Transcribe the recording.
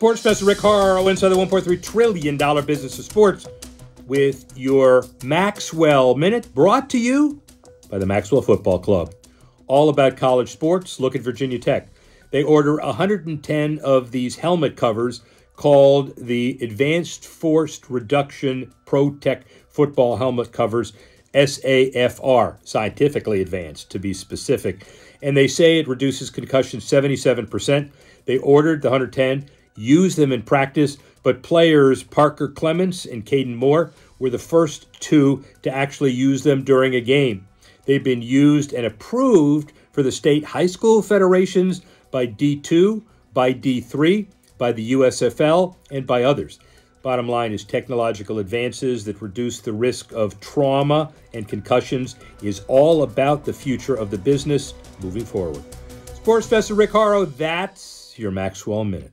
Sports Professor Rick Horrow inside the $1.3 trillion business of sports with your Maxwell Minute brought to you by the Maxwell Football Club. All about college sports. Look at Virginia Tech. They order 110 of these helmet covers called the Advanced Force Reduction Pro Tech Football Helmet Covers, SAFR, scientifically advanced to be specific. And they say it reduces concussion 77%. They ordered the 110 use them in practice, but players Parker Clements and Caden Moore were the first two to actually use them during a game. They've been used and approved for the state high school federations by D2, by D3, by the USFL, and by others. Bottom line is technological advances that reduce the risk of trauma and concussions is all about the future of the business moving forward. Sports Professor Rick Horrow, that's your Maxwell Minute.